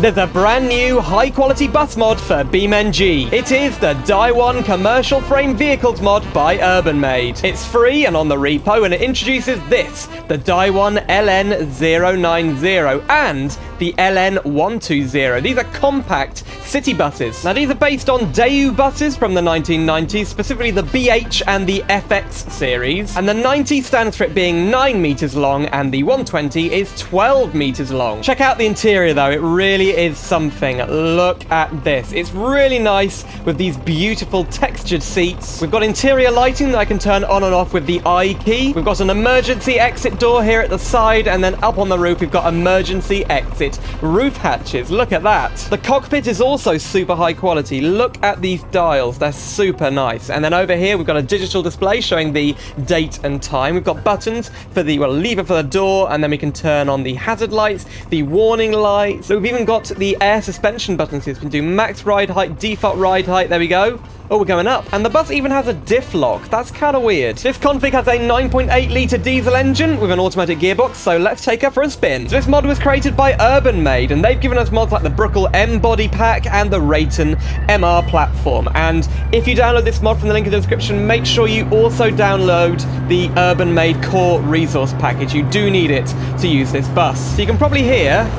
There's a brand new high quality bus mod for BeamNG. It is the Daewon Commercial Frame Vehicles mod by Urbanmaid. It's free and on the repo and it introduces this, the Daewon LN090 and the LN120. These are compact city buses. Now these are based on Daewoo buses from the 1990s, specifically the BH and the FX series. And the 90 stands for it being 9 meters long and the 120 is 12 meters long. Check out the interior though, it really is something. Look at this. It's really nice with these beautiful textured seats. We've got interior lighting that I can turn on and off with the I key. We've got an emergency exit door here at the side and then up on the roof we've got emergency exit roof hatches. Look at that. The cockpit is also super high quality. Look at these dials. They're super nice. And then over here we've got a digital display showing the date and time. We've got buttons for the well, lever for the door and then we can turn on the hazard lights, the warning lights. So we've even got the air suspension buttons here. We can do max ride height, default ride height. There we go. Oh, we're going up. And the bus even has a diff lock. That's kind of weird. This config has a 9.8 litre diesel engine with an automatic gearbox, so let's take her for a spin. So this mod was created by Urbanmaid, and they've given us mods like the Bruckell M body pack and the Rayton MR platform. And if you download this mod from the link in the description, make sure you also download the Urbanmaid core resource package. You do need it to use this bus. So you can probably hear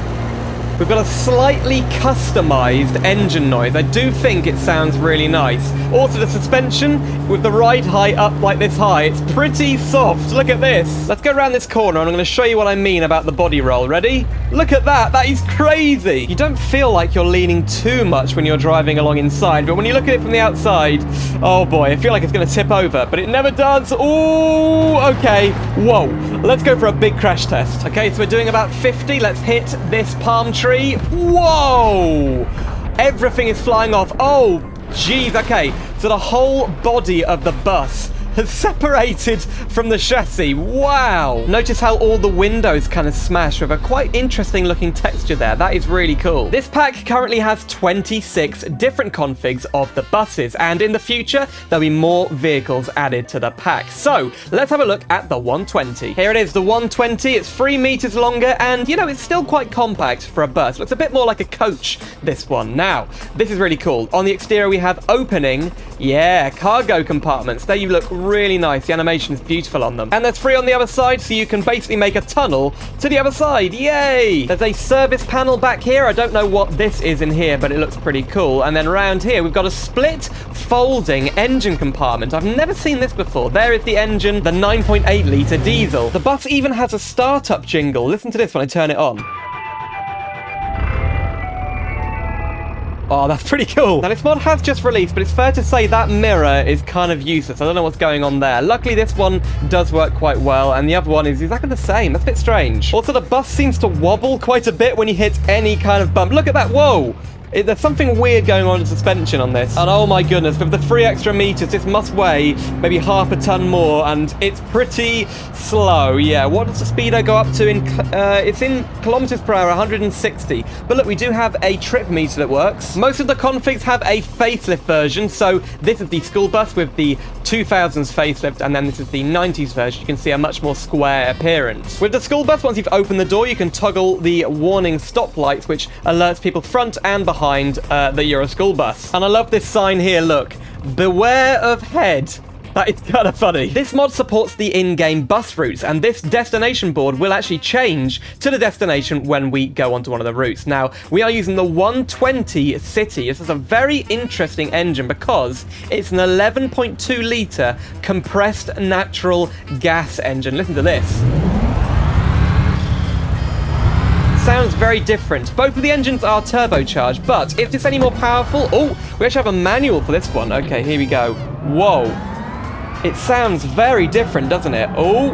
We've got a slightly customized engine noise. I do think it sounds really nice. Also, the suspension with the ride height up like this high, it's pretty soft. Look at this. Let's go around this corner and I'm going to show you what I mean about the body roll. Ready? Look at that. That is crazy. You don't feel like you're leaning too much when you're driving along inside, but when you look at it from the outside, oh boy, I feel like it's going to tip over, but it never does. Ooh, okay. Whoa. Let's go for a big crash test. Okay, so we're doing about 50. Let's hit this palm tree tree. Whoa! Everything is flying off. Oh, jeez. Okay, so the whole body of the bus separated from the chassis. Wow. Notice how all the windows kind of smash with a quite interesting looking texture there. That is really cool. This pack currently has 26 different configs of the buses, and in the future, there'll be more vehicles added to the pack. So let's have a look at the 120. Here it is, the 120. It's three meters longer, and you know, it's still quite compact for a bus. Looks a bit more like a coach, this one. Now, this is really cool. On the exterior, we have opening, yeah, cargo compartments. There you look really nice. The animation is beautiful on them. And there's three on the other side, so you can basically make a tunnel to the other side. Yay! There's a service panel back here. I don't know what this is in here, but it looks pretty cool. And then around here, we've got a split folding engine compartment. I've never seen this before. There is the engine, the 9.8 litre diesel. The bus even has a startup jingle. Listen to this when I turn it on. Oh, that's pretty cool. Now, this mod has just released, but it's fair to say that mirror is kind of useless. I don't know what's going on there. Luckily, this one does work quite well, and the other one is exactly the same. That's a bit strange. Also, the bus seems to wobble quite a bit when you hit any kind of bump. Look at that. Whoa. It, there's something weird going on in suspension on this. And oh my goodness, with the three extra meters, this must weigh maybe half a ton more, and it's pretty slow. Yeah, what does the speedo go up to in... Uh, it's in kilometers per hour, 160. But look, we do have a trip meter that works. Most of the configs have a facelift version, so this is the school bus with the 2000s facelift, and then this is the 90s version. You can see a much more square appearance. With the school bus, once you've opened the door, you can toggle the warning stop lights, which alerts people front and behind behind uh, the Euro school bus. And I love this sign here, look. Beware of head. That is kind of funny. This mod supports the in-game bus routes, and this destination board will actually change to the destination when we go onto one of the routes. Now, we are using the 120 City. This is a very interesting engine because it's an 11.2 litre compressed natural gas engine. Listen to this sounds very different. Both of the engines are turbocharged, but if it's any more powerful... Oh, we actually have a manual for this one. Okay, here we go. Whoa. It sounds very different, doesn't it? Oh.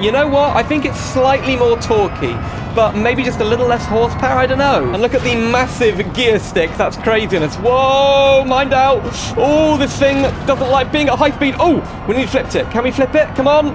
You know what? I think it's slightly more torquey, but maybe just a little less horsepower, I don't know. And look at the massive gear stick. That's craziness. Whoa, mind out. Oh, this thing doesn't like being at high speed. Oh, we need to flip it. Can we flip it? Come on.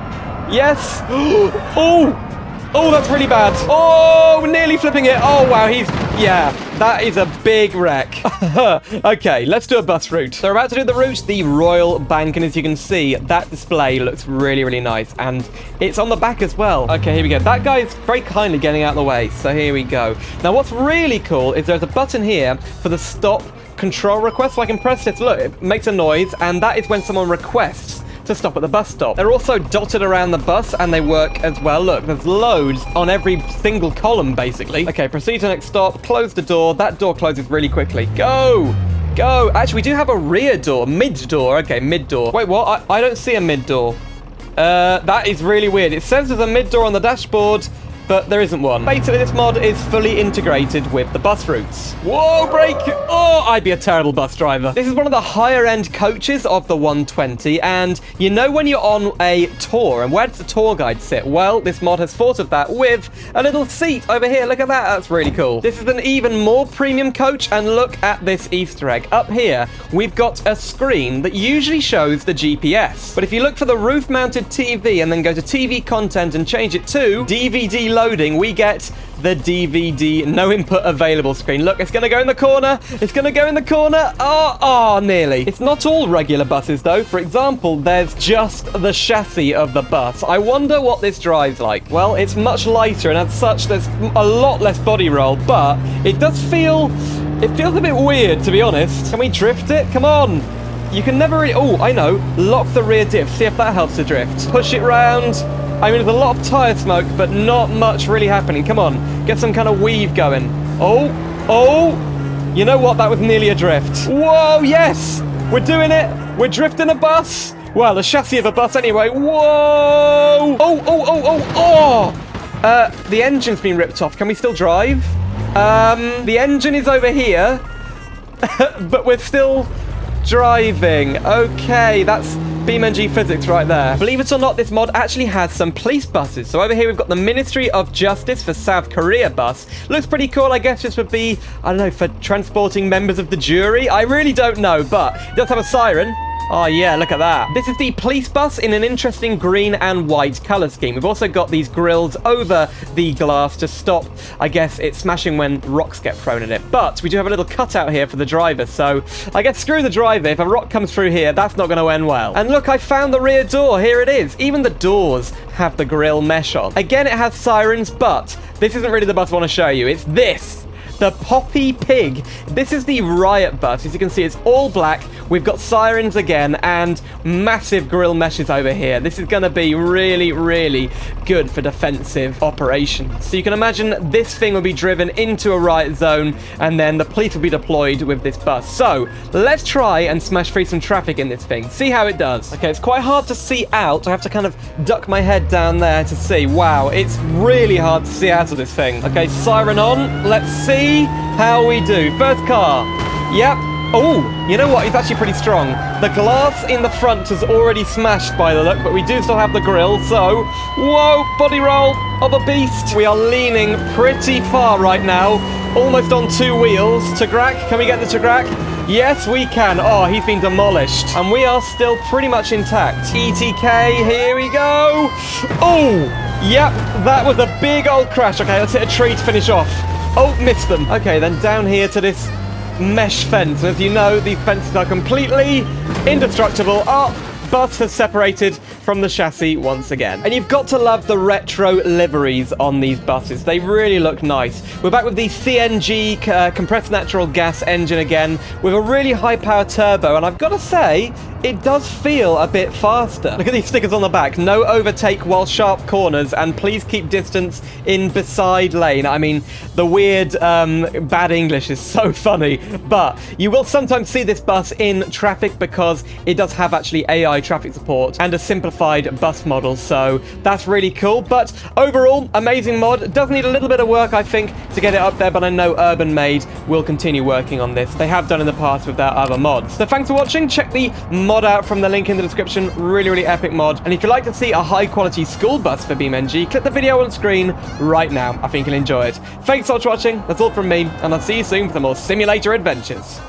Yes. Oh, Oh, that's really bad. Oh, nearly flipping it. Oh, wow, he's... Yeah, that is a big wreck. okay, let's do a bus route. So we're about to do the route, the Royal Bank, and as you can see, that display looks really, really nice, and it's on the back as well. Okay, here we go. That guy is very kindly getting out of the way, so here we go. Now, what's really cool is there's a button here for the stop control request, so I can press this. Look, it makes a noise, and that is when someone requests to stop at the bus stop. They're also dotted around the bus and they work as well. Look, there's loads on every single column, basically. Okay, proceed to next stop. Close the door. That door closes really quickly. Go! Go! Actually, we do have a rear door. Mid door. Okay, mid door. Wait, what? I, I don't see a mid door. Uh, that is really weird. It says there's a mid door on the dashboard, but there isn't one. Basically, this mod is fully integrated with the bus routes. Whoa, brake! Oh, I'd be a terrible bus driver. This is one of the higher-end coaches of the 120, and you know when you're on a tour, and where does the tour guide sit? Well, this mod has thought of that with a little seat over here. Look at that. That's really cool. This is an even more premium coach, and look at this Easter egg. Up here, we've got a screen that usually shows the GPS. But if you look for the roof-mounted TV and then go to TV content and change it to DVD loading, we get the DVD no input available screen. Look, it's going to go in the corner. It's going to go in the corner. Oh, oh, nearly. It's not all regular buses, though. For example, there's just the chassis of the bus. I wonder what this drives like. Well, it's much lighter, and as such, there's a lot less body roll, but it does feel... It feels a bit weird, to be honest. Can we drift it? Come on. You can never really... Oh, I know. Lock the rear diff. See if that helps to drift. Push it round. I mean, there's a lot of tyre smoke, but not much really happening. Come on, get some kind of weave going. Oh, oh, you know what? That was nearly a drift. Whoa, yes, we're doing it. We're drifting a bus. Well, the chassis of a bus anyway. Whoa! Oh, oh, oh, oh, oh! Uh, the engine's been ripped off. Can we still drive? Um, the engine is over here, but we're still driving. Okay, that's BeamNG physics right there. Believe it or not, this mod actually has some police buses. So over here, we've got the Ministry of Justice for South Korea bus. Looks pretty cool. I guess this would be, I don't know, for transporting members of the jury. I really don't know, but it does have a siren. Oh yeah, look at that. This is the police bus in an interesting green and white color scheme. We've also got these grills over the glass to stop, I guess, it smashing when rocks get thrown at it. But we do have a little cutout here for the driver, so I guess screw the driver. If a rock comes through here, that's not going to end well. And look, I found the rear door. Here it is. Even the doors have the grill mesh on. Again, it has sirens, but this isn't really the bus I want to show you. It's this the Poppy Pig. This is the Riot bus. As you can see, it's all black. We've got sirens again and massive grill meshes over here. This is going to be really, really good for defensive operations. So you can imagine this thing will be driven into a riot zone and then the police will be deployed with this bus. So let's try and smash through some traffic in this thing. See how it does. Okay, it's quite hard to see out. I have to kind of duck my head down there to see. Wow, it's really hard to see out of this thing. Okay, siren on. Let's see how we do. First car. Yep, Oh, you know what? He's actually pretty strong. The glass in the front is already smashed by the look, but we do still have the grill, so... Whoa, body roll of a beast. We are leaning pretty far right now, almost on two wheels. Tograc, can we get the Tograc? Yes, we can. Oh, he's been demolished. And we are still pretty much intact. ETK, here we go. Oh, yep, that was a big old crash. Okay, let's hit a tree to finish off. Oh, missed them. Okay, then down here to this mesh fence. As you know, these fences are completely indestructible. Oh, bus has separated from the chassis once again. And you've got to love the retro liveries on these buses. They really look nice. We're back with the CNG uh, compressed natural gas engine again with a really high power turbo. And I've got to say, it does feel a bit faster. Look at these stickers on the back. No overtake while sharp corners, and please keep distance in beside lane. I mean, the weird um, bad English is so funny, but you will sometimes see this bus in traffic because it does have actually AI traffic support and a simplified bus model, so that's really cool. But overall, amazing mod. Does need a little bit of work, I think, to get it up there, but I know Urbanmaid will continue working on this. They have done in the past with their other mods. So thanks for watching. Check the mod out from the link in the description. Really, really epic mod. And if you'd like to see a high quality school bus for BeamNG, click the video on screen right now. I think you'll enjoy it. Thanks so much for watching. That's all from me, and I'll see you soon for more simulator adventures.